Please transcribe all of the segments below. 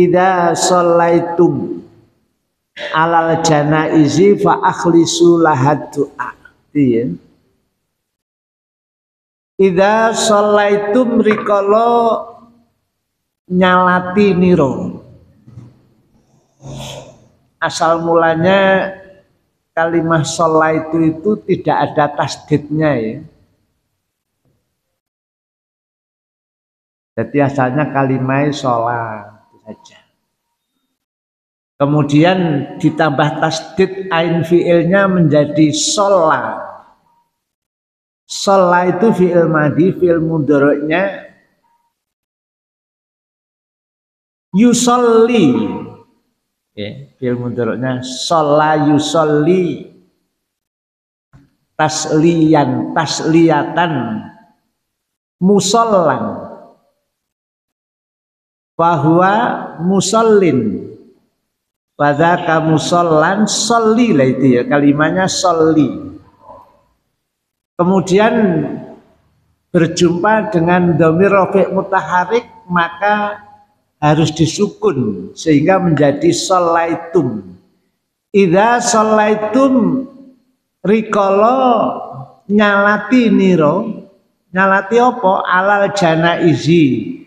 Ida sholaitum alal janaizi fa akhlisu lahad du'a. Iya. Ida sholaitum rikolo nyalati niro. Asal mulanya kalimat sholaitu itu tidak ada tasdidnya ya. Jadi asalnya kalimat sholat saja. Kemudian ditambah tasdid ain fiilnya menjadi sholat. Sholat itu fiil madi, fiil mudoroknya yusolli. Ya, fiil mudoroknya sholat yusolli tasliyan tasliyatan musollan bahwa musallin. Pada kamu solan soli lah itu ya. Kalimatnya soli kemudian berjumpa dengan domir rofiq mutaharik maka harus disukun sehingga menjadi solaitum Ida solaitum rikolo nyalati niro nyalati opo alal jana izi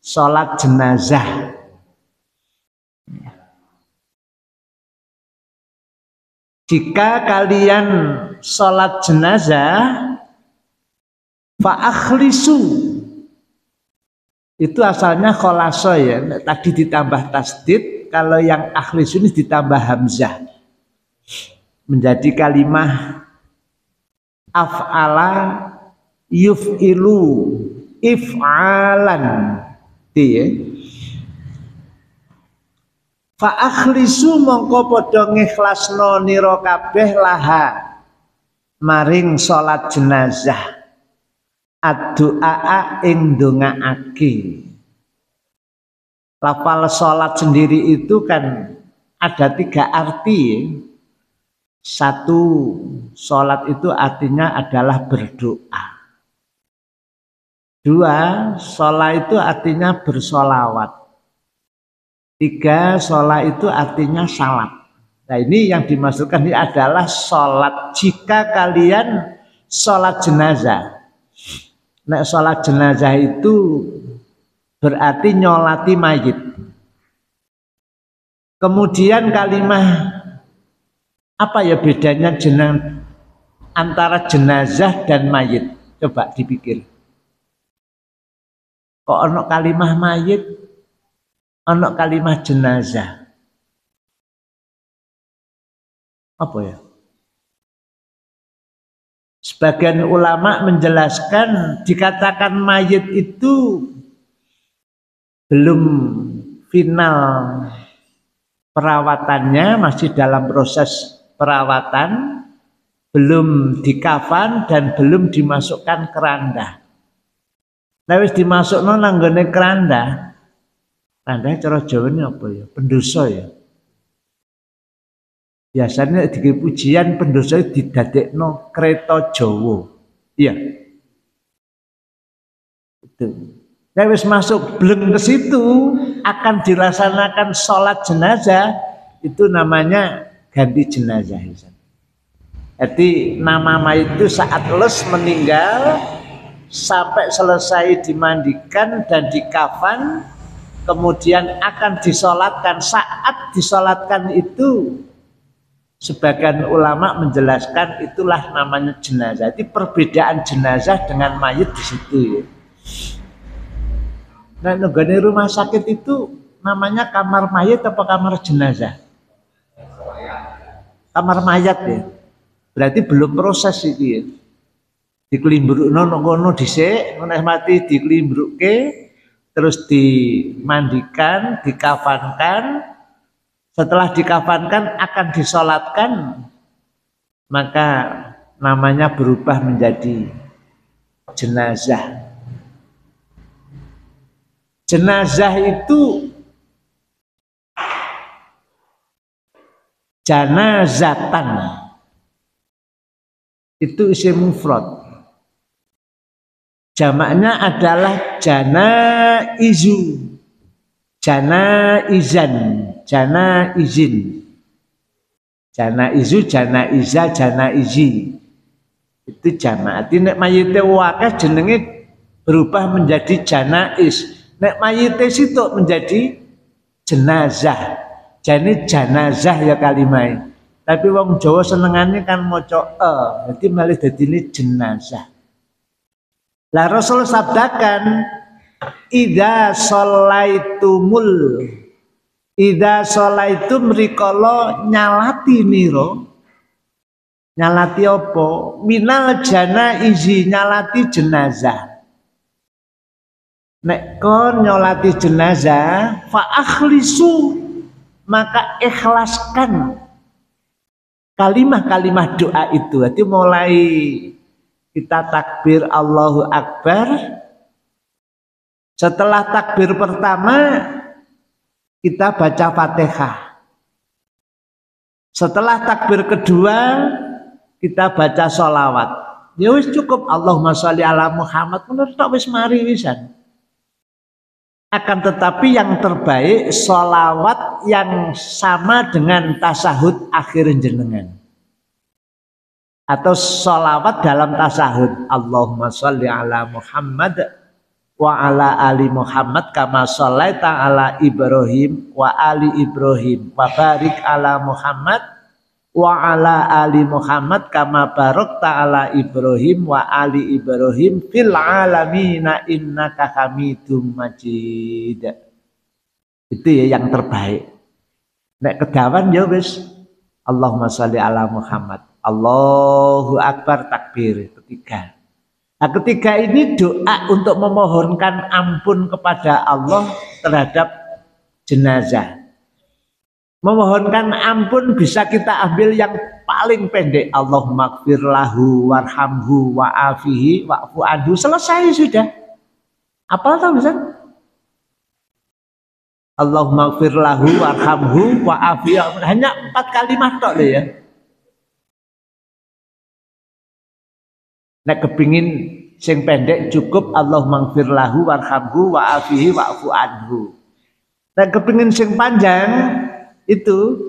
sholat jenazah. Jika kalian sholat jenazah, fa'akhlisu itu asalnya kholaso ya. Tadi ditambah tasdid, kalau yang akhlisu ini ditambah hamzah. Menjadi kalimah af'ala yuf'ilu if'alan ya. Fa akhlisu mongko padha ngikhlasno nira kabeh laha maring salat jenazah. Addu'a ing ndongaake. Lafal salat sendiri itu kan ada tiga arti. Satu, sholat itu artinya adalah berdoa. Dua, sholat itu artinya bersolawat. Tiga, sholat itu artinya salat. Nah ini yang dimaksudkan ini adalah sholat. Jika kalian sholat jenazah. Nah sholat jenazah itu berarti nyolati mayit. Kemudian kalimah apa ya bedanya jenang antara jenazah dan mayit? Coba dipikir. Kok ono kalimah mayit, ono kalimah jenazah. Apa ya? Sebagian ulama menjelaskan dikatakan mayit itu belum final perawatannya masih dalam proses perawatan belum dikafan dan belum dimasukkan keranda. Nah wis dimasukno nang gone keranda. Keranda cara Jawa ini apa ya? Pendosa ya. Biasanya di pujian pendosa didadekno kereta Jawa. Iya. Itu. Nah wis masuk bleng ke situ akan dilaksanakan sholat jenazah itu namanya ganti jenazah. Jadi nama mayit itu saat les meninggal sampai selesai dimandikan dan dikafan kemudian akan disolatkan saat disolatkan itu sebagian ulama menjelaskan itulah namanya jenazah jadi perbedaan jenazah dengan mayat di situ. Nah, negara rumah sakit itu namanya kamar mayat atau kamar jenazah? Kamar mayat ya. Berarti belum proses itu ya dikelimbrukno nang kono dhisik, nek mati dikelimbrukke terus dimandikan, dikafankan. Setelah dikafankan akan disolatkan, maka namanya berubah menjadi jenazah. Jenazah itu janazatan itu isim mufrad Jamaknya adalah jana izu. jana izan jana izin jana izu jana iza jana izi itu jamaat nek mayite wakah jenenge berubah menjadi jana is nek mayite situ menjadi jenazah. Jadi jenazah ya kalimai. Tapi wong Jawa senengannya kan maca e. Jadi malah jadi ini jenazah lah Rasul sabdakan Ida solaitumul Ida solaitum rikolo nyalati niro Nyalati opo Minal jana izi nyalati jenazah. Nek kon nyolati jenazah Fa akhlisu Maka ikhlaskan. Kalimah-kalimah doa itu Jadi mulai kita takbir Allahu Akbar setelah takbir pertama kita baca Fatihah. Setelah takbir kedua kita baca sholawat. Ya wis cukup Allahumma sholli ala Muhammad menurut tak wis mari wisan. Akan tetapi yang terbaik sholawat yang sama dengan tasahud akhir jenengan. Atau sholawat dalam tasahud. Allahumma sholli ala Muhammad wa ala ali Muhammad kama sholaita ala Ibrahim wa ali Ibrahim. Wa barik ala Muhammad wa ala ali Muhammad kama barakta ala Ibrahim wa ali Ibrahim fil alamina innaka hamidum majid. Itu ya yang terbaik. Nek kedawan ya wis. Allahumma sholli ala Muhammad Allahu akbar takbir ketiga Nah, ketiga ini doa untuk memohonkan ampun kepada Allah terhadap jenazah. Memohonkan ampun bisa kita ambil yang paling pendek. Allah makfir lahu warhamhu wa'afihi wa'fu. Selesai sudah. Apa tahu bisa? Allah makfir lahu warhamhu wa'afihi. Hanya empat kalimat tok ya. Nek kepingin sing pendek cukup Allah mangfir lahu warhamhu wa afihi wa'fu anhu. Nek kepingin sing panjang itu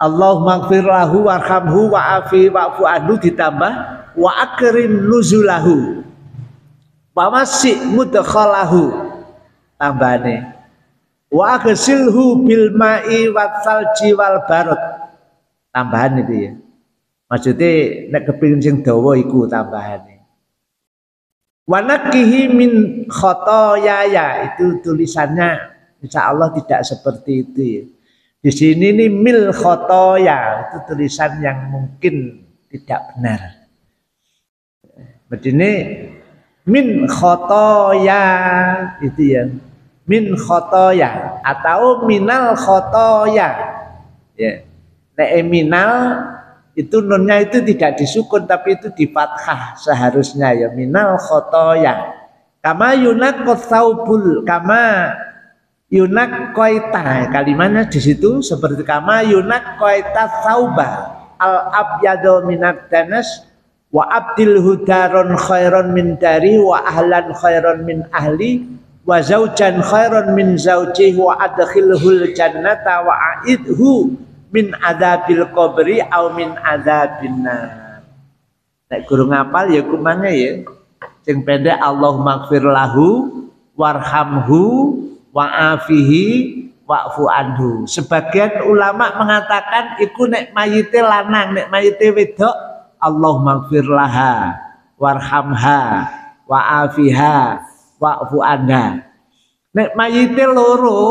Allah mangfir lahu warhamhu wa afihi wa'fu anhu ditambah wa akrim nuzulahu. Wa masih mudkhalahu tambahane. Wa agsilhu bil ma'i wat salji wal barut. Tambahan itu ya. Maksudnya nek kepingin sing dawa iku tambahane. Wanakihi min khotoyaya itu tulisannya insya Allah tidak seperti itu ya. Di sini nih mil khotoya itu tulisan yang mungkin tidak benar. Begini min khotoya itu ya min khotoya atau minal khotoya ya. Nek minal itu nunnya itu tidak disukun tapi itu di fathah seharusnya ya. Minal khotoya. Kama yunak saubul kama yunak koita. Kalimatnya di situ seperti kama yunak koita sauba al abyado minak danas wa abdil hudaron khairon min dari wa ahlan khairon min ahli wa zaujan khairon min zaujih wa adkhilhul jannata wa aidhu min adabil kubri au min adabin nar. Nek guru ngapal ya kumane ya. Sing pendek Allah maghfir lahu warhamhu wa'afihi wa'fu anhu. Sebagian ulama mengatakan iku nek mayite lanang, nek mayite wedok Allah maghfir laha warhamha wa'afiha wa'fu anha. Nek mayite loro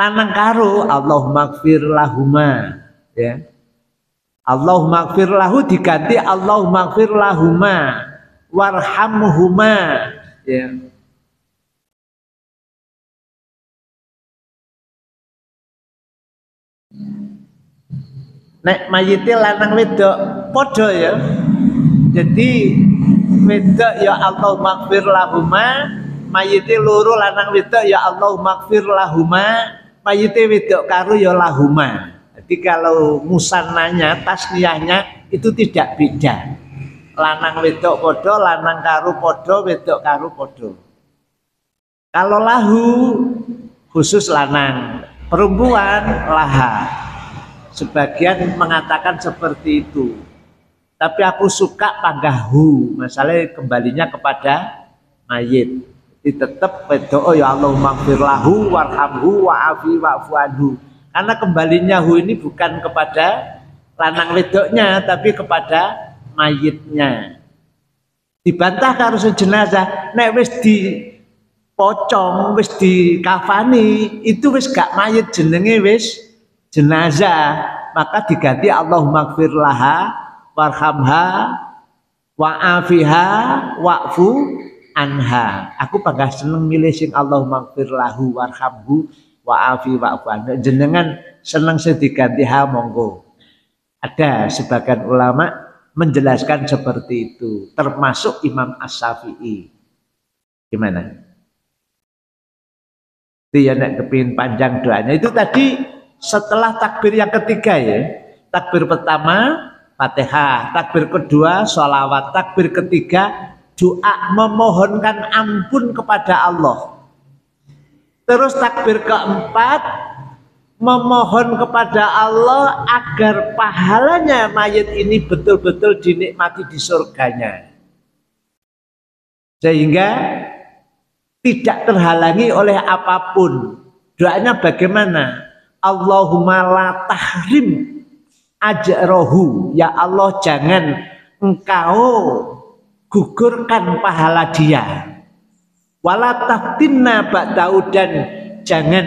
lanang karo Allah magfir lahuma ya. Allah magfir lahu diganti Allah magfir lahuma warhamhuma ya. Nek mayite lanang wedok podo ya. Jadi wedok ya Allah magfir lahuma, mayite loro lanang wedok ya Allah magfir lahuma, mayite wedok karo ya lahuma. Jadi kalau musananya tasniahnya itu tidak beda. Lanang wedok podo, lanang karo podo, wedok karo podo. Kalau lahu khusus lanang perempuan laha sebagian mengatakan seperti itu tapi aku suka panggahu masalahnya kembalinya kepada mayit tetap berdoa ya Allah maghfir lahu warhamhu wa'afi wa'fu anhu. Karena kembalinya hu ini bukan kepada lanang wedoknya tapi kepada mayitnya. Dibantah karo jenazah nek wis di pocong wis di kafani itu wis gak mayit jenenge wis jenazah. Maka diganti Allahumma gfir laha warhamha wa'afiha wa'fu anha. Aku bangga seneng milih sing Allahumma gfir lahu warhamhu wa'afi wa'fu anha jenengan seneng sing diganti ha monggo. Ada sebagian ulama menjelaskan seperti itu termasuk Imam As-Syafi'i. Gimana? Dia nek kepingin panjang doanya. Itu tadi setelah takbir yang ketiga ya. Takbir pertama fatihah. Takbir kedua sholawat. Takbir ketiga doa memohonkan ampun kepada Allah terus takbir keempat memohon kepada Allah agar pahalanya mayat ini betul-betul dinikmati di surganya sehingga tidak terhalangi oleh apa pun. Doanya bagaimana? Allahumma la tahrim ajrohu. Ya Allah jangan engkau gugurkan pahala dia. Wala taftinna ba'dau dan jangan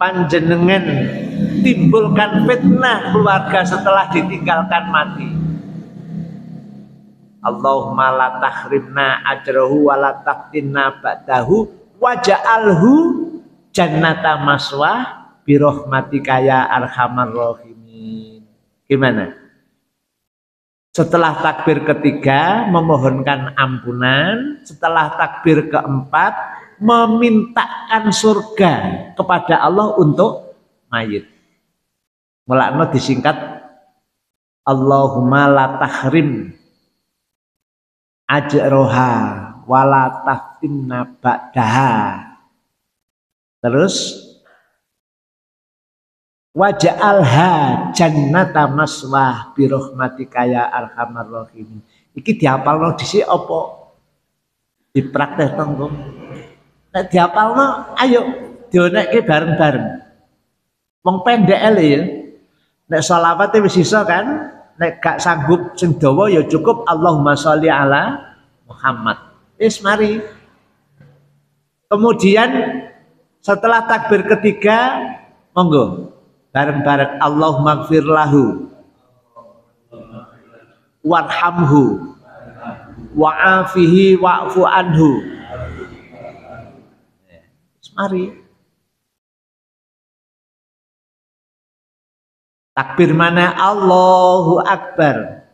panjenengan timbulkan fitnah keluarga setelah ditinggalkan mati. Allahumma la tahrimna ajrahu wa la taftinna ba'dahu waja'alhu jannata maswa birahmatika ya arhamar rahimin. Gimana? Setelah takbir ketiga memohonkan ampunan, setelah takbir keempat memintakan surga kepada Allah untuk mayit. Mulakno disingkat Allahumma la tahrim ajroha wala taftinna ba'daha terus waja'alha jannata maswah birahmatika ya arhamar rahimin. Iki diapalno dhisik apa? Dipraktek tenggo nek diapalno ayo dionekke bareng-bareng. Wong pendek ya. Nek selawat wis iso kan nek gak sanggup sing dawa ya cukup Allahumma sholli ala Muhammad. Wis mari. Kemudian setelah takbir ketiga monggo bareng-bareng Allahumma gfir lahu warhamhu wa'afihi wa'fu anhu. Mari. Takbir mana Allahu Akbar.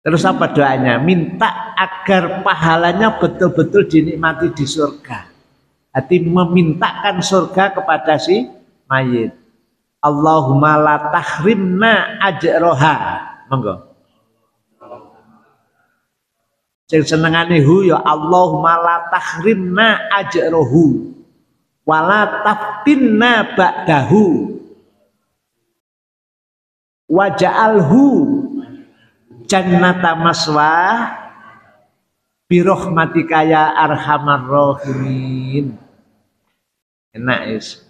Terus apa doanya? Minta agar pahalanya betul-betul dinikmati di surga. Hati memintakan surga kepada si mayit. Allahumma la tahrimna ajroha. Monggo. Sing senengane hu ya Allahumma la tahrimna ajrohu. Wala taftinna ba'dahu waja'alhu jannata maswa birohmatika ya arhamar rahimin enak is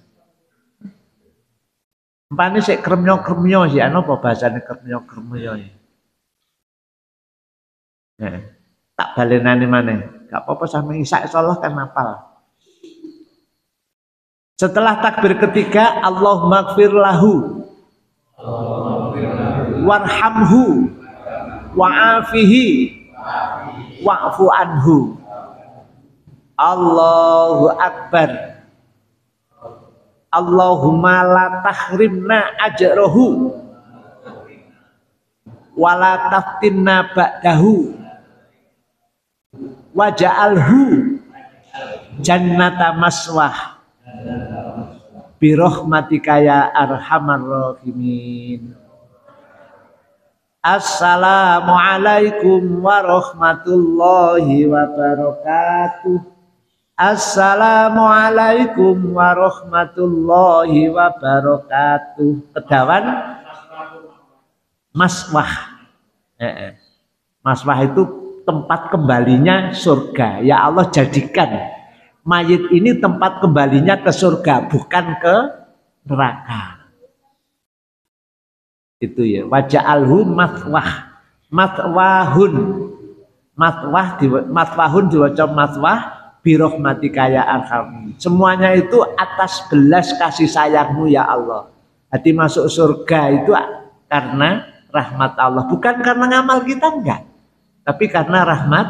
Mpane sik kremyo-kremyo sih ana apa bahasane kremyo-kremyo ya. Nah, tak balenane maneh. Gak apa-apa sampe isak insyaallah kan apal. Setelah takbir ketiga Allah maghfir lahu. Warhamhu wa'afihi wa'fu anhu Allahu Akbar Allahumma la tahrimna ajrahu. Wala taftinna ba'dahu. Waja'alhu jannata maswah. Birahmatika ya arhamar rahimin. Assalamualaikum warahmatullahi wabarakatuh. Assalamualaikum warahmatullahi wabarakatuh. Kedawan maswah. Maswah itu tempat kembalinya surga. Ya Allah jadikan mayit ini tempat kembalinya ke surga, bukan ke neraka. Itu ya. Wajah alhu maswah. Maswahun. Maswah di maswahun diwaca maswah birahmatika ya arham. Semuanya itu atas belas kasih sayangmu ya Allah. Hati masuk surga itu karena rahmat Allah, bukan karena ngamal kita enggak. Tapi karena rahmat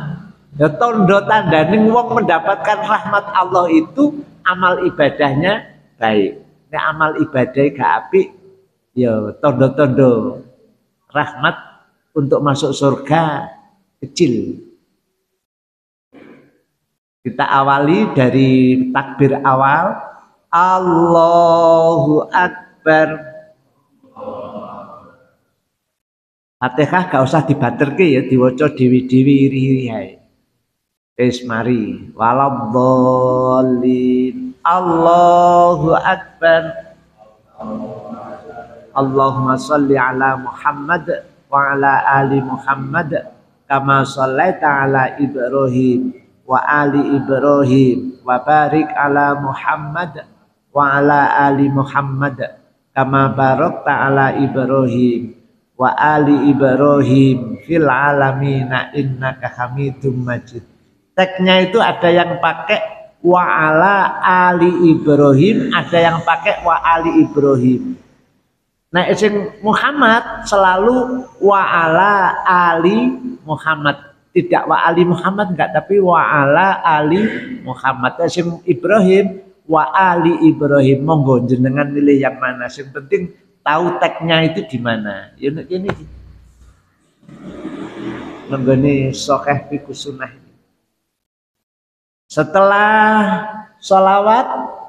ya tondo tanda ning wong mendapatkan rahmat Allah itu amal ibadahnya baik. Nek amal ibadah gak apik ya tondo-tondo rahmat untuk masuk surga kecil kita awali dari takbir awal. Allahu Akbar. Fatihah gak usah dibaterke ya, diwaca dewi-dewi iri-iri. Wis mari. Waladhdallin. Allahu Akbar. Allahumma salli ala Muhammad wa ala ali Muhammad kama sallaita ala Ibrahim wa ali Ibrahim. Wa barik ala Muhammad. Wa ala ali Muhammad. Kama barakta ala Ibrahim. Wa ali Ibrahim. Fil alamina innaka Hamidum Majid. Teksnya itu ada yang pakai wa ala ali Ibrahim, ada yang pakai wa ali Ibrahim. Nah, sing Muhammad selalu wa ala ali Muhammad tidak wa ali Muhammad enggak tapi wa ala ali Muhammad. Eh, sing Ibrahim wa ali Ibrahim. Monggo jenengan milih yang mana. Sing penting tahu tagnya itu di mana. Ya ini menggoni sokeh piku sunnah setelah sholawat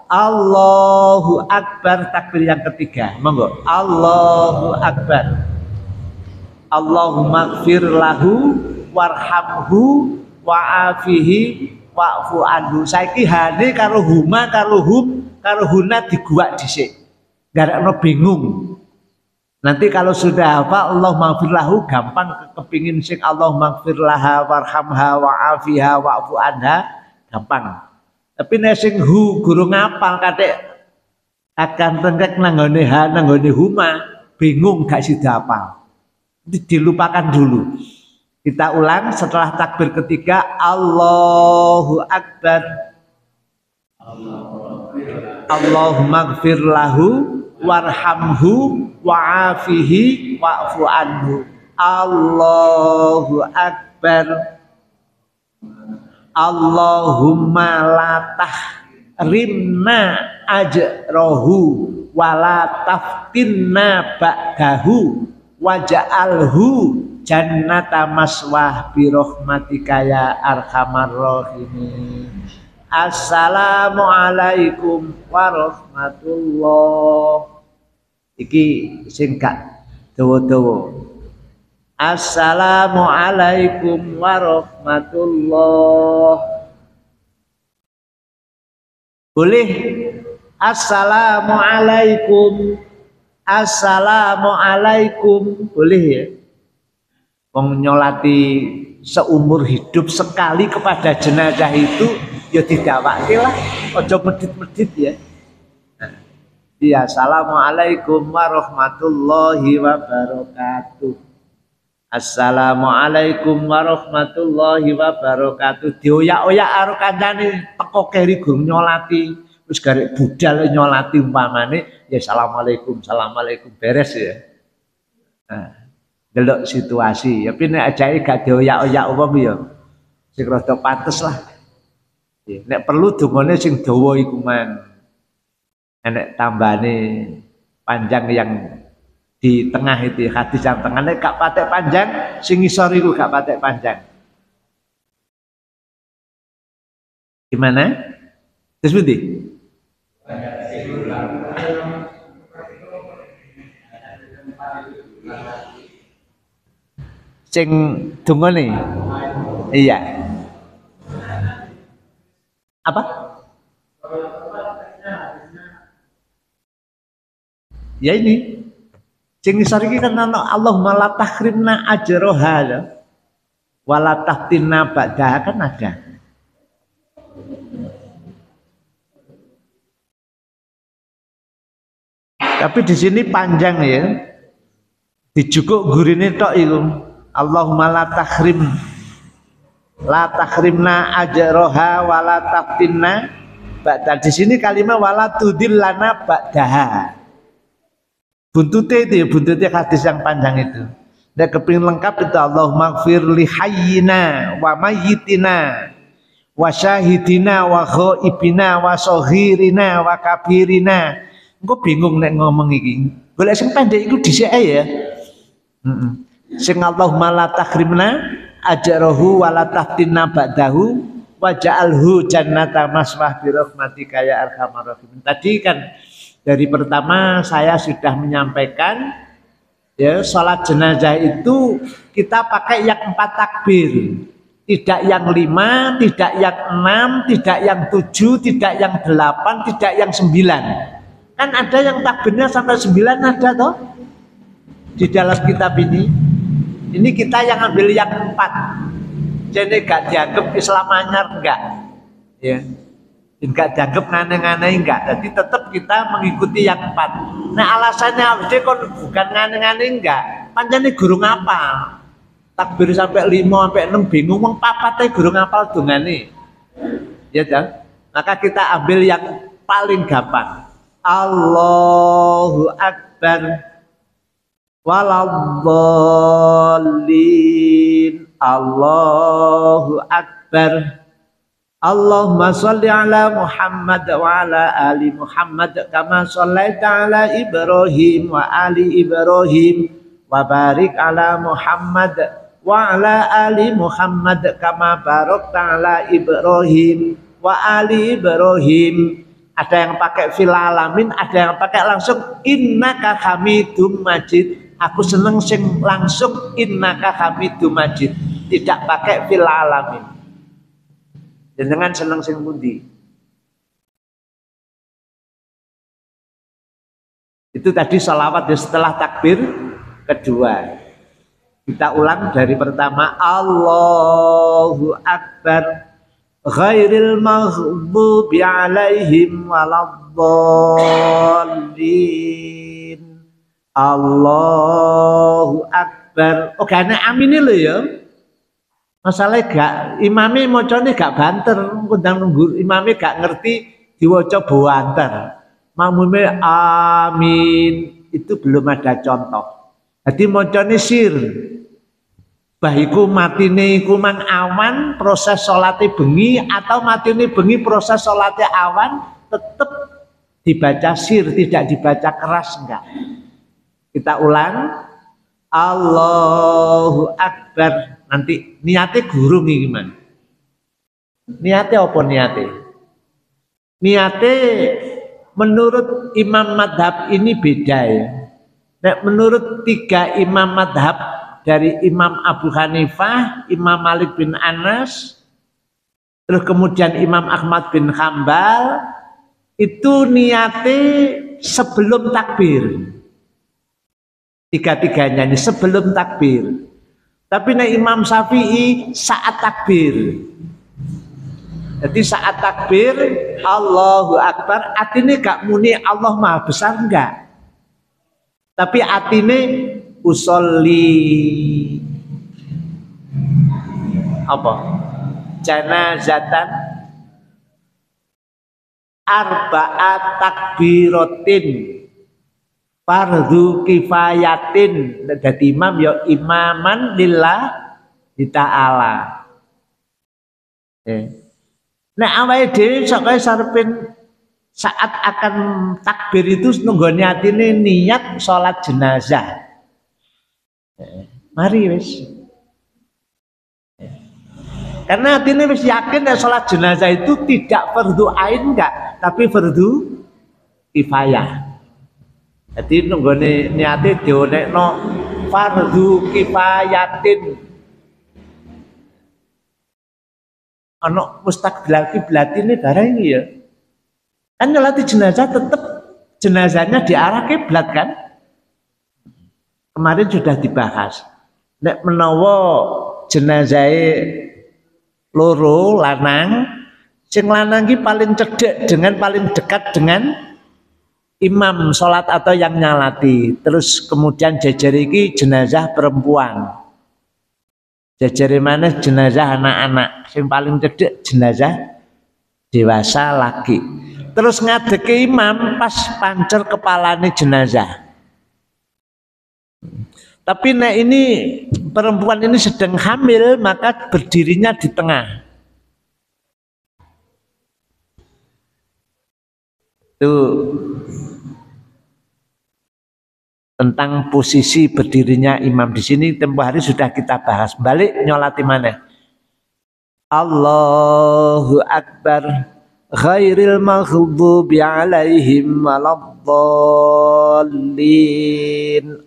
Allahu Akbar takbir yang ketiga. Monggo. Allahu Akbar. Allahumma lahu warhamhu wa'afihi wa'fu anhu saiki hane karo huma karo hum karo huna diguak dhisik garakno bingung Nanti kalau sudah apa Allah maghfirlahu gampang kepingin sing Allah maghfirlaha warhamha wa'afiha wa'fu anha gampang. Tapi nek sing hu guru ngapal kate akan tengkek nanggone ha nanggone huma bingung gak sida apa. Dilupakan dulu. Kita ulang setelah takbir ketiga Allahu Akbar. Allahumma gfir lahu warhamhu wa'afihi wa'fu anhu. Allahu Akbar. Allahumma latah rimna ajrohu wala taftinna ba'dahu waja'alhu jannata maswah bi rahmatika ya arhamar rahimin. Assalamualaikum warahmatullah. Iki sing gak dawa-dawa. Assalamualaikum warahmatullah. Boleh? Assalamualaikum Assalamualaikum boleh ya Wong nyolati seumur hidup sekali kepada jenazah itu ya tidak lah ojo medit-medit ya Ya, Assalamualaikum warahmatullahi wabarakatuh. Assalamualaikum warahmatullahi wabarakatuh. Dioyak-oyak karo kancane teko keri gurung nyolati, terus garek budal nyolati umpamane ya Assalamualaikum, Assalamualaikum beres ya. Nah, delok situasi. Ya nek ajake gak dioyak-oyak wong ya sing rada pantes lah. Ya, nek perlu dongane sing dawa iku man. Enek tambane panjang yang di tengah itu hadis yang tengah nek gak patek panjang sing ngisor iku gak patek panjang. Gimana? Terus budi? Sing dungane iya Apa? Ya ini. Sing ngisor iki kan ana Allahumma la tahrimna ajroha ya. Wala tahtinna ba'daha kan ada. Tapi di sini panjang ya. Dijukuk gurine tok iku. Allahumma la tahrim la tahrimna ajroha wala tahtinna ba'da. Di sini kalimat wala tudillana ba'daha. Buntutnya itu ya, buntutnya hadis yang panjang itu. Dan kepingin lengkap itu Allah maghfir li hayyina wa mayyitina wa syahidina wa ghaibina wa sohirina wa kabirina. Engko bingung nek ngomong iki. Golek sing pendek iku dhisik ya. Heeh. Sing Allahumma la tahrimna ajrahu wa la tahtinna ba'dahu wa ja'alhu jannata maswah bi rahmatika ya arhamar rahimin. Tadi kan dari pertama saya sudah menyampaikan ya sholat jenazah itu kita pakai yang empat takbir tidak yang lima, tidak yang enam, tidak yang tujuh, tidak yang delapan, tidak yang sembilan. Kan ada yang takbirnya sampai sembilan ada toh di dalam kitab ini. Ini kita yang ambil yang empat. Jadi gak dianggap Islam anyar enggak. Ya. Enggak dianggap ngane-ngane enggak. Jadi tetap kita mengikuti yang empat. Nah alasannya dia kon bukan ngane-ngane enggak. Panjangnya guru ngapal takbir sampai lima sampai enam bingung. Mau papatnya guru ngapal dungane ya kan maka kita ambil yang paling gampang. Allahu Akbar waladhdallin. Allahu Akbar. Allahumma salli ala Muhammad wa ala ali Muhammad kama sallaita ala Ibrahim wa ali Ibrahim wa barik ala Muhammad wa ala ali Muhammad kama barakta ala Ibrahim wa ali Ibrahim. Ada yang pakai fil alamin ada yang pakai langsung. Innaka hamidum majid aku seneng sing langsung innaka hamidum majid tidak pakai fil alamin Jenengan seneng sing pundi? Itu tadi salawat ya setelah takbir kedua. Kita ulang dari pertama Allahu Akbar ghairil maghdubi alaihim waladdallin Allahu Akbar. Oh, karena amin lho ya. Masalah gak imami macane gak banter, kundang nunggu imami gak ngerti diwaca banter. Makmume amin itu belum ada contoh. Jadi macane sir. Bahiku matine iku mang awan proses salate bengi atau matine bengi proses salate awan tetap dibaca sir tidak dibaca keras enggak. Kita ulang. Allahu Akbar. Nanti niatnya guru nih gimana? Niatnya apa niatnya? Niatnya menurut imam madhab ini beda ya. Nah, menurut tiga imam madhab dari Imam Abu Hanifah, Imam Malik bin Anas, terus kemudian Imam Ahmad bin Hambal, itu niatnya sebelum takbir. Tiga-tiganya ini sebelum takbir. Tapi nek Imam Syafi'i saat takbir. Jadi saat takbir Allahu Akbar artinya gak muni Allah Maha Besar enggak. Tapi artinya usolli apa? Janazatan arba'at takbiratin fardu kifayatin dadi imam ya imaman lillah ta'ala eh. Nah awake dhewe sok kaya sarepin saat akan takbir itu nunggone atine niat sholat jenazah. Eh. Mari wis. Eh. Karena hati ini wis yakin ya sholat jenazah itu tidak fardu ain enggak, tapi fardu kifayah. Jadi nunggone niate dionekno fardu kifayatin. ana mustaqbil kiblat ini barang ini ya. Kan nyolati jenazah tetap jenazahnya di arah kiblat kan? Kemarin sudah dibahas. Nek menawa jenazah loro lanang sing lanang ki paling cedek dengan paling dekat dengan imam sholat atau yang nyalati. Terus kemudian jajar iki jenazah perempuan. Jajar mana jenazah anak-anak. Yang paling cedek jenazah dewasa laki. Terus ke imam pas pancer kepalanya jenazah. Tapi nek ini perempuan ini sedang hamil maka berdirinya di tengah. Itu tentang posisi berdirinya imam di sini. Tempo hari sudah kita bahas. Balik nyolati mana? Allahu Akbar. Ghairil maghdubi alaihim waladdallin.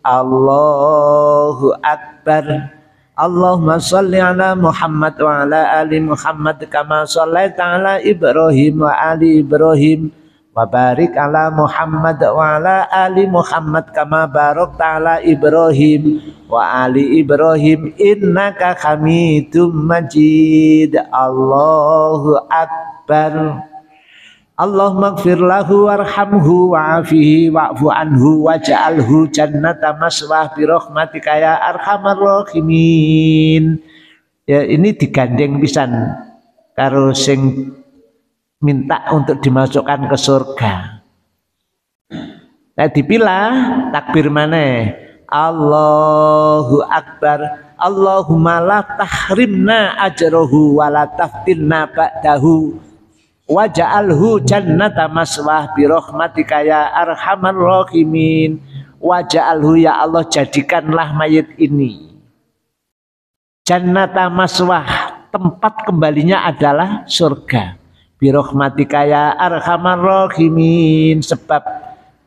Allahu Akbar. Allahumma salli ala Muhammad wa ala ali Muhammad kama sallaita ala Ibrahim wa ali Ibrahim wa barik ala Muhammad wa ala ali Muhammad kama barakta ala Ibrahim wa ali Ibrahim innaka Hamidum Majid Allahu Akbar Allahumma gfir lahu warhamhu wa'afihi wa'fu anhu waj'alhu jannata maswah bi rahmatika ya arhamar rahimin. Ya ini digandeng pisan karo sing minta untuk dimasukkan ke surga. Nah dipilah takbir mana? Allahu Akbar. Allahumma la tahrimna ajrohu wa la taftinna ba'dahu waj'alhu jannata maswah bi rahmatika ya arhamar rahimin waj'alhu ya Allah jadikanlah mayit ini jannata maswah tempat kembalinya adalah surga bi rahmatika ya arhamar rahimin sebab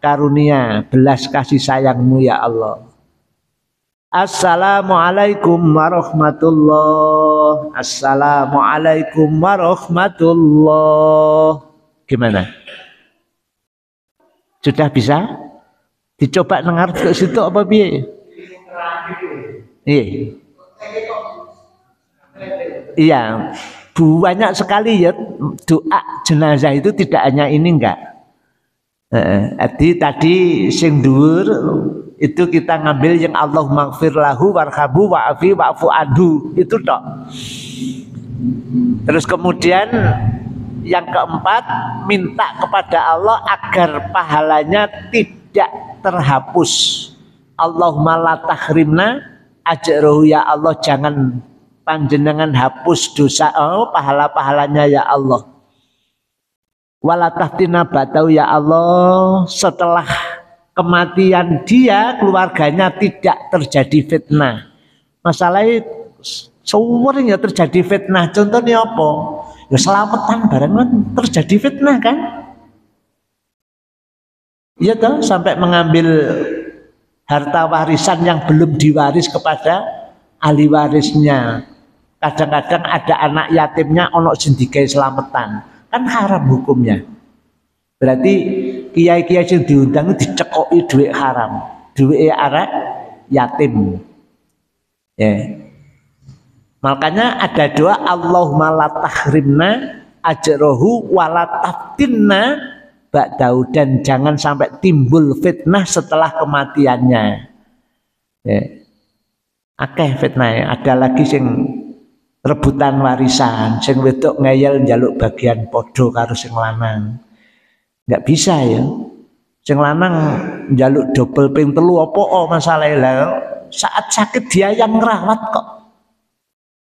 karunia belas kasih sayangmu ya Allah Assalamualaikum warahmatullah. Assalamualaikum warahmatullah. Gimana? Sudah bisa? Dicoba dengar ke situ apa biye? Iya. Iya, banyak sekali ya doa jenazah itu tidak hanya ini enggak. Eh, tadi sing dhuwur itu kita ngambil yang Allah maghfir lahu warhabu wa'afi wa'fu anhu itu dok terus kemudian yang keempat minta kepada Allah agar pahalanya tidak terhapus. Allahumma la tahrimna ajruhu ya Allah jangan panjenengan hapus dosa oh, pahala-pahalanya ya Allah. Walatahtina batau ya Allah setelah kematian dia keluarganya tidak terjadi fitnah. Masalahnya sering ya terjadi fitnah. Contohnya apa? Ya selamatan barang kan terjadi fitnah kan? Iya toh sampai mengambil harta warisan yang belum diwaris kepada ahli warisnya kadang-kadang ada anak yatimnya onok sendikai selamatan kan haram hukumnya berarti kiai-kiai yang diundang dicekoki duit haram, duit arek yatim. Ya. Makanya ada doa Allahumma la tahrimna ajrohu wala taftinna ba'dau dan jangan sampai timbul fitnah setelah kematiannya. Ya. Akeh fitnah ya. Ada lagi sing rebutan warisan, sing wedok ngeyel njaluk bagian podo karo sing lanang. Nggak bisa ya. Sing lanang jaluk double ping telu apa oh masalah lah saat sakit dia yang ngerawat kok.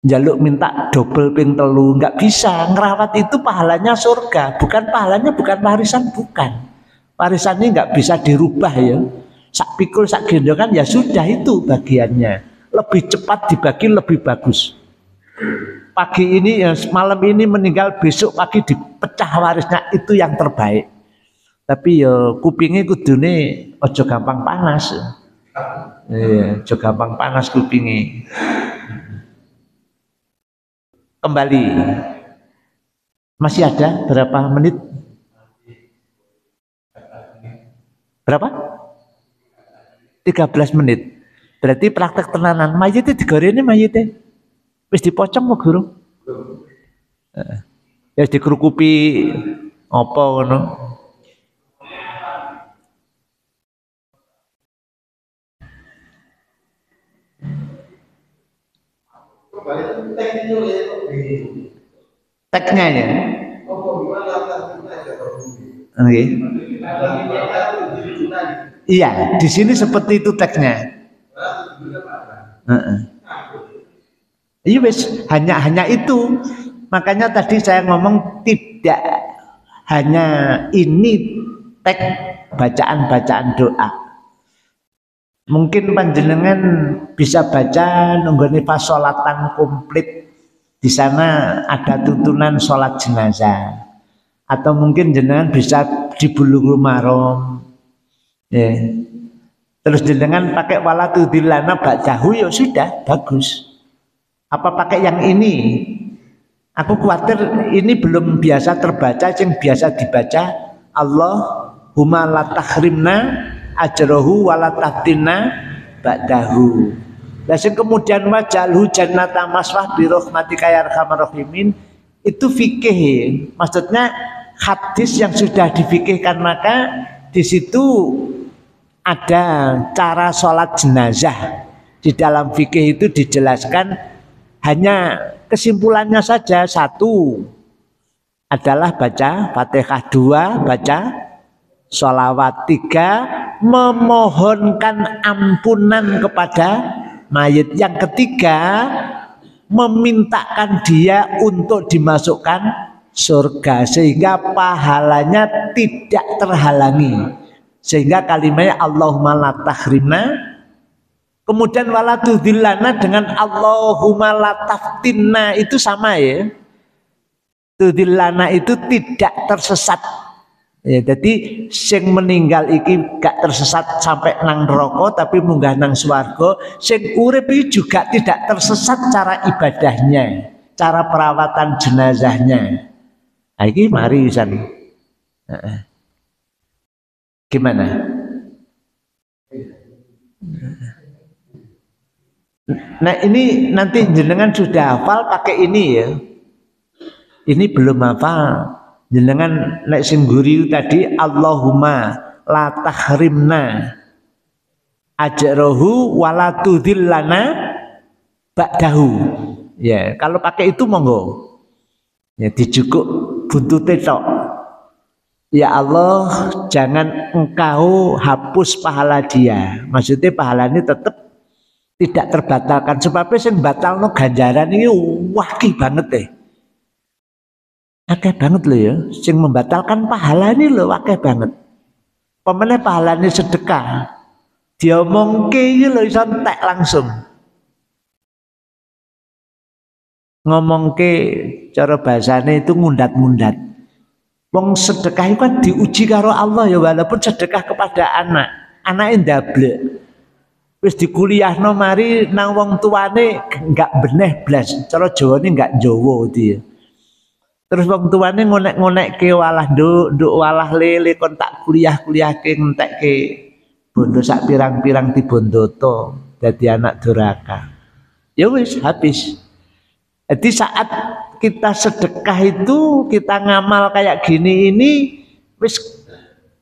Jaluk minta double ping telu nggak bisa. Ngerawat itu pahalanya surga. Bukan pahalanya bukan warisan bukan. Warisan ini nggak bisa dirubah ya. Sak pikul sak gendongan ya sudah itu bagiannya. Lebih cepat dibagi lebih bagus pagi ini ya malam ini meninggal besok pagi dipecah warisnya itu yang terbaik tapi ya kupingnya kudune ojo gampang panas. Iya, ojo gampang panas kupingnya. Kembali. Masih ada berapa menit? Berapa? 13 menit. Berarti praktek tenanan. Mayitnya digoreng ini mayitnya. Wis dipocong mau guru? Ya dikerukupi apa ngono? Teknya ya. Oke. Iya, di sini seperti itu teksnya. Iya wes, hanya hanya itu. Makanya tadi saya ngomong tidak hanya ini teks bacaan-bacaan doa. Mungkin panjenengan bisa baca nunggoni fasolatan komplit. Di sana ada tuntunan sholat jenazah. Atau mungkin jenengan bisa di bulu marom. Ya. Terus jenengan pakai walatu dilana ba'dahu ya sudah bagus. Apa pakai yang ini? Aku khawatir ini belum biasa terbaca, yang biasa dibaca Allah huma la tahrimna ajrohu walatahtina ba'dahu. Sing kemudian wajalhu jannata maswah bi rahmatika ya arhamar rahimin itu fikih. Maksudnya hadis yang sudah difikihkan maka di situ ada cara sholat jenazah. Di dalam fikih itu dijelaskan hanya kesimpulannya saja satu adalah baca Fatihah dua, baca sholawat tiga, memohonkan ampunan kepada mayit. Yang ketiga, memintakan dia untuk dimasukkan surga sehingga pahalanya tidak terhalangi. Sehingga kalimatnya Allahumma la tahrimna Kemudian waladudillana dengan Allahumma la taftinna itu sama ya. Tudillana itu tidak tersesat Ya, jadi sing meninggal iki gak tersesat sampai nang rokok tapi munggah nang swarga, sing urip juga tidak tersesat cara ibadahnya, cara perawatan jenazahnya. Nah, ini mari san. Gimana? Ini nanti jenengan sudah hafal pakai ini ya. Ini belum hafal jenengan nek sing tadi Allahumma la tahrimna ajrohu wala tudillana ba'dahu ya kalau pakai itu monggo ya dijukuk buntute tok Ya Allah, jangan engkau hapus pahala dia. Maksudnya pahala ini tetap tidak terbatalkan. Sebabnya yang batal no ganjaran ini wakil banget deh. Akeh banget loh ya, sing membatalkan pahala ini loh akeh banget. Pemenang pahala ini sedekah, dia mongke iki loh iso langsung. Ngomong ke cara bahasanya itu ngundat-ngundat. Wong sedekah itu kan diuji karo Allah ya walaupun sedekah kepada anak. Anak ndable. Wis no mari nang wong tuane enggak beneh blas. Cara Jawane enggak Jawa dia. Terus wong tuane ngonek-ngonek ke walah nduk, nduk walah lele kon tak kuliah-kuliah ke ngentek ke bondo sak pirang-pirang dibondoto jadi anak duraka. Ya wis habis. Jadi saat kita sedekah itu kita ngamal kayak gini ini wis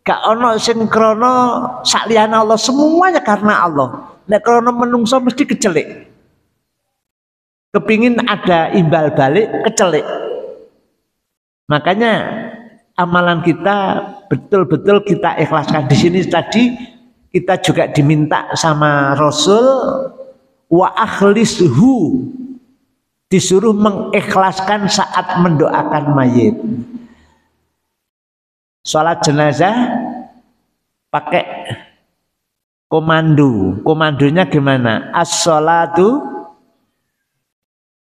gak ono sing krana sakliyane Allah semuanya karena Allah. Nek krana menungso mesti kecelik. Kepingin ada imbal balik kecelik. Makanya amalan kita betul-betul kita ikhlaskan di sini tadi kita juga diminta sama Rasul wa akhlishu disuruh mengikhlaskan saat mendoakan mayit. Sholat jenazah pakai komando. Komandonya gimana? As-sholatu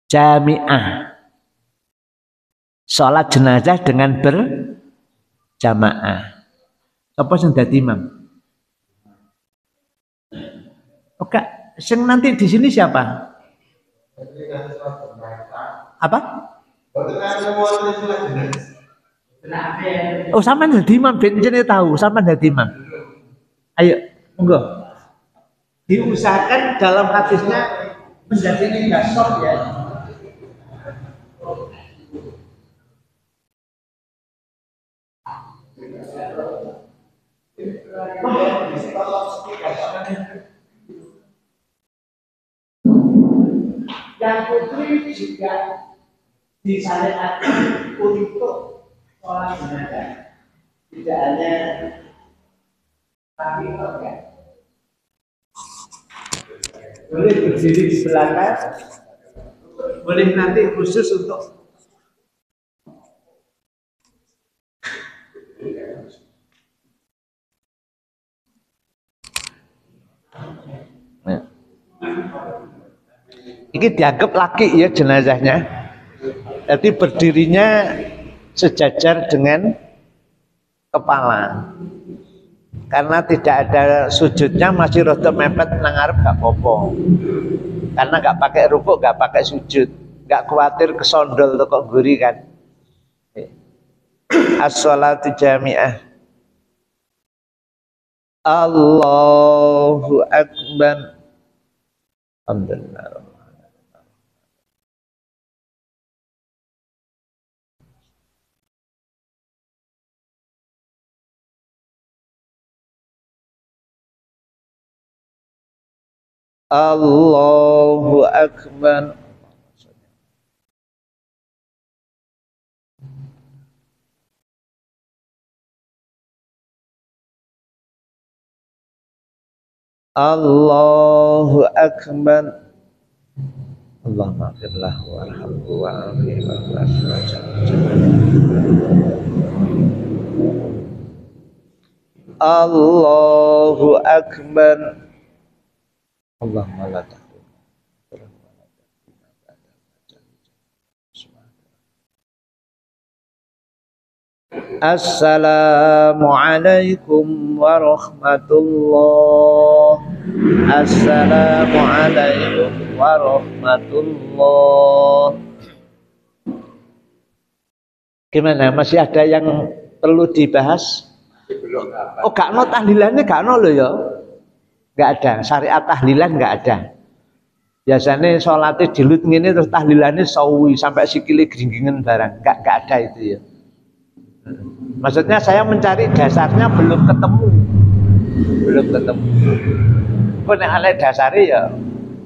jami'ah sholat jenazah dengan berjamaah. Apa yang dadi imam? Oke, sing nanti di sini siapa? Apa? Oh sama jadi imam ben tahu sama jadi imam. Ayo monggo. Diusahakan dalam hadisnya menjadi ngasok ya. Yang putri juga disyariatkan untuk jenazah. Tidak hanya tapi ya. Boleh berdiri di belakang, boleh nanti khusus untuk Ini dianggap laki ya jenazahnya. Jadi berdirinya sejajar dengan kepala. Karena tidak ada sujudnya masih rada mepet nang gak popo. Karena gak pakai rukuk, gak pakai sujud, gak khawatir kesondol tuh kok guri kan. As-salatu jami'ah. Allahu Akbar. Alhamdulillah. Allahu Akbar. Allahu Akbar. Allah maafirlah warhamhu wa'afihi Allahu Akbar Allahumma la Assalamualaikum warahmatullah Assalamualaikum warahmatullah Gimana? Masih ada yang perlu dibahas? Oh, gak no tahlilannya gak no loh ya nggak ada. Syariat tahlilan nggak ada. Biasanya sholatnya dilut ini terus tahlilannya sawi sampai sikile geringgingen barang. Nggak nggak ada itu ya. Maksudnya saya mencari dasarnya belum ketemu. Belum ketemu. Pun aneh dasarnya ya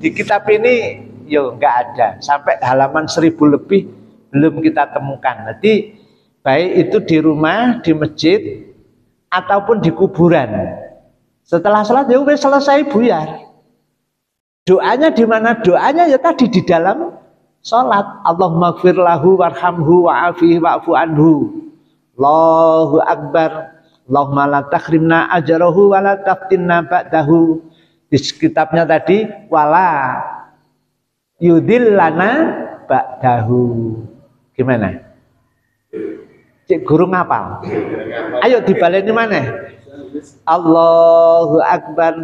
di kitab ini ya nggak ada. Sampai halaman seribu lebih belum kita temukan. Jadi baik itu di rumah di masjid ataupun di kuburan setelah sholat ya udah selesai buyar. Doanya di mana? Doanya ya tadi di dalam sholat. Allahumma gfir lahu warhamhu wa'afihi wa'fu anhu. Allahu Akbar. Allahumma la takhrimna ajarahu wa la taftinna ba'dahu. Di kitabnya tadi wala yudillana ba'dahu. Gimana? Cik guru ngapal. Ayo dibaleni mana? Allahu Akbar.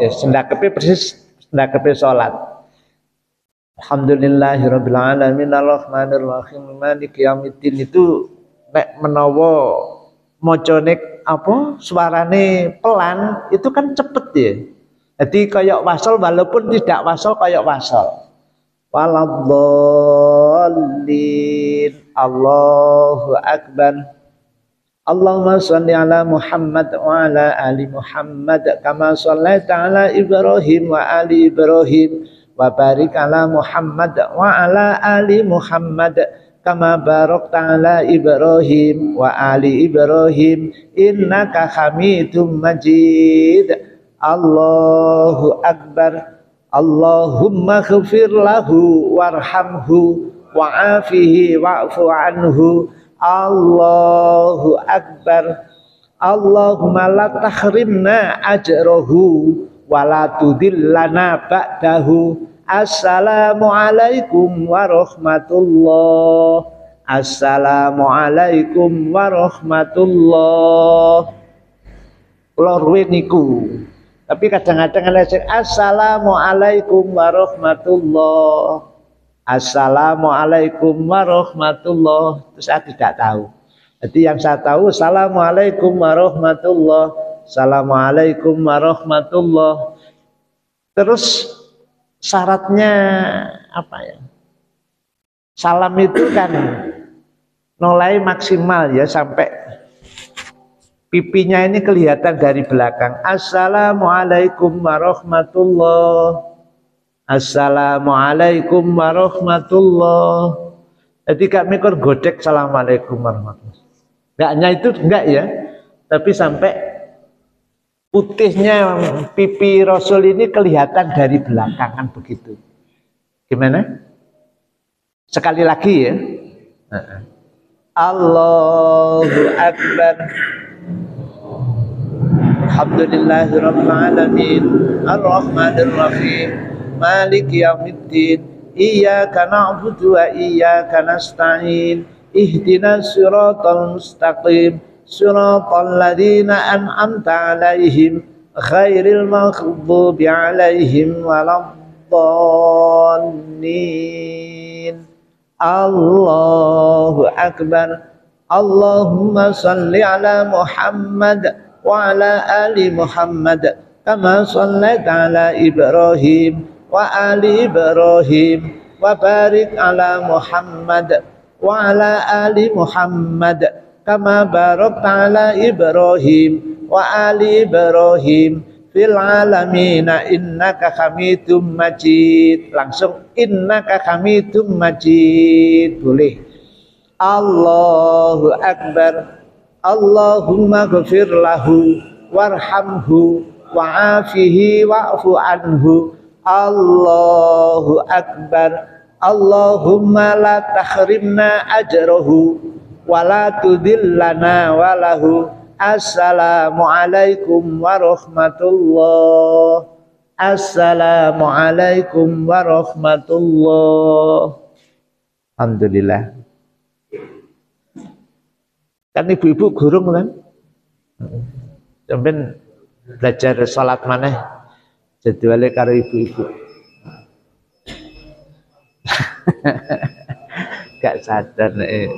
Ya, sendakepe persis sendakepe salat. Alhamdulillahirabbil alamin arrahmanir rahim maliki yaumiddin itu nek menawa macane apa suarane pelan itu kan cepet ya. Jadi kayak wasol walaupun tidak wasol kayak wasol. Waladhdallin Allahu akbar. Allahumma salli ala Muhammad wa ala ali Muhammad kama sallaita ala Ibrahim wa ali Ibrahim wa barik ala Muhammad wa ala ali Muhammad kama barakta ala Ibrahim wa ali Ibrahim innaka Hamidum Majid. Allahu akbar. Allahumma khfir lahu warhamhu wa'afihi wa'fu anhu Allahu Akbar. Allahumma la tahrimna ajrahu wa la tudillana ba'dahu. Assalamualaikum warahmatullah Assalamualaikum warahmatullah Lorwe niku. Tapi kadang-kadang ada Assalamualaikum warahmatullah Assalamualaikum warahmatullah. Terus saya tidak tahu. Jadi yang saya tahu Assalamualaikum warahmatullah. Assalamualaikum warahmatullah. Terus syaratnya apa ya? Salam itu kan mulai maksimal ya sampai pipinya ini kelihatan dari belakang. Assalamualaikum warahmatullah. Assalamualaikum warahmatullah. Jadi gak mikir godek Assalamualaikum warahmatullah. Gak hanya itu enggak ya. Tapi sampai putihnya pipi Rasul ini kelihatan dari belakang kan begitu. Gimana? Sekali lagi ya. Allahu Akbar. Alhamdulillahi Rabbil Alamin Ar-Rahmanir Rahim Malik Yawmiddin Iyaka na'budu wa iyaka nasta'in Ihdina siratal mustaqim Siratal ladhina an'amta alaihim Khairil maghdubi alaihim Waladhalin Allahu Akbar Allahumma salli ala Muhammad وعلى آل محمد كما صليت على إبراهيم wa ali Ibrahim. Wa barik ala Muhammad. Wa ala ali Muhammad. Kama barakta ala Ibrahim. Wa ali Ibrahim. Fil alamin, innaka hamidum majid. Langsung innaka hamidum majid. Boleh. Allahu akbar. Allahumma ghafir lahu warhamhu wa'afihi wa'fu anhu. Allahu akbar. Allahumma la tahrimna ajrahu wa la tudillana walahu. Assalamualaikum warahmatullah Assalamualaikum warahmatullah Alhamdulillah. Kan ibu-ibu gurung kan? Sampai belajar sholat mana? Jadwalnya karo ibu-ibu. Gak sadar nih.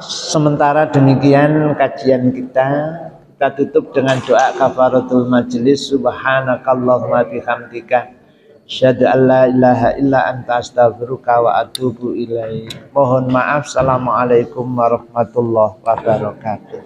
Sementara demikian kajian kita kita tutup dengan doa kafaratul majlis subhanakallahumma bihamdika syadu an la ilaha illa anta astaghfiruka wa atubu ilaih. Mohon maaf. Assalamualaikum warahmatullahi wabarakatuh.